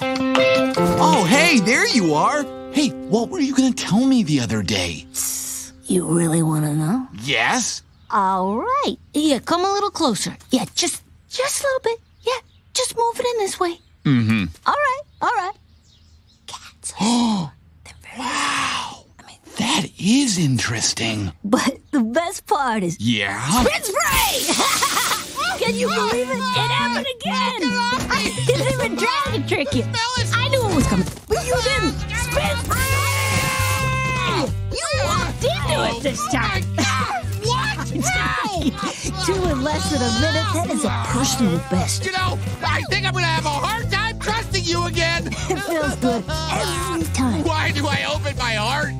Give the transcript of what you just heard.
Oh, hey, there you are. Hey, what were you going to tell me the other day? You really want to know? Yes? All right. Yeah, come a little closer. Yeah, just just a little bit. Yeah, just move it in this way. Mm-hmm. All right, all right. Cats. Oh, wow. I mean, that is interesting. But the best part is Yeah? spit spray! Can you believe it? It happened again! I didn't even to trick you. I knew it was coming, but you didn't. Spray! You walked into it this oh time. What? Two in less than a minute. That is a personal best. You know, I think I'm gonna have a hard time trusting you again. It feels good every time. Why do I open my heart